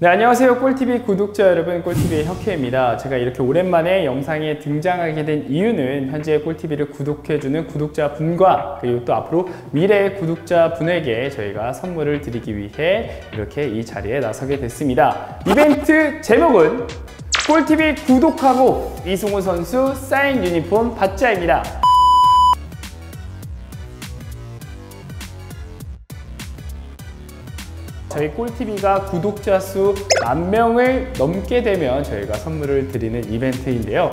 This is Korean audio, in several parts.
네, 안녕하세요. 꿀TV 구독자 여러분, 꿀TV의 혁혜입니다. 제가 이렇게 오랜만에 영상에 등장하게 된 이유는 현재 꿀TV를 구독해주는 구독자분과 그리고 또 앞으로 미래의 구독자분에게 저희가 선물을 드리기 위해 이렇게 이 자리에 나서게 됐습니다. 이벤트 제목은 꿀TV 구독하고 이승우 선수 사인 유니폼 받자입니다. 저희 꿀TV가 구독자 수 만 명을 넘게 되면 저희가 선물을 드리는 이벤트인데요.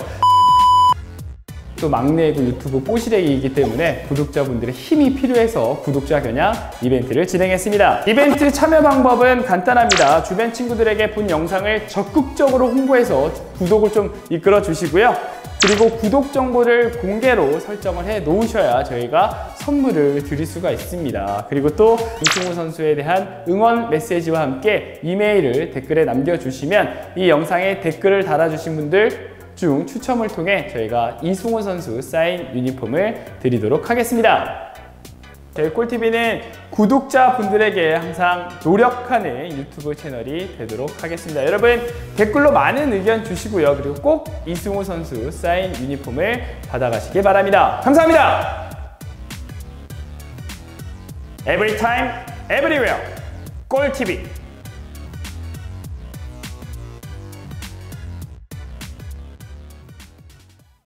또 막내고 유튜브 뽀시래기이기 때문에 구독자분들의 힘이 필요해서 구독자 겨냥 이벤트를 진행했습니다. 이벤트 참여 방법은 간단합니다. 주변 친구들에게 본 영상을 적극적으로 홍보해서 구독을 좀 이끌어 주시고요. 그리고 구독 정보를 공개로 설정을 해 놓으셔야 저희가 선물을 드릴 수가 있습니다. 그리고 또 이승우 선수에 대한 응원 메시지와 함께 이메일을 댓글에 남겨주시면 이 영상에 댓글을 달아주신 분들 중 추첨을 통해 저희가 이승우 선수 사인 유니폼을 드리도록 하겠습니다. 저희 꿀TV는 구독자분들에게 항상 노력하는 유튜브 채널이 되도록 하겠습니다. 여러분 댓글로 많은 의견 주시고요. 그리고 꼭 이승우 선수 사인 유니폼을 받아가시기 바랍니다. 감사합니다. Every time, everywhere. 꿀TV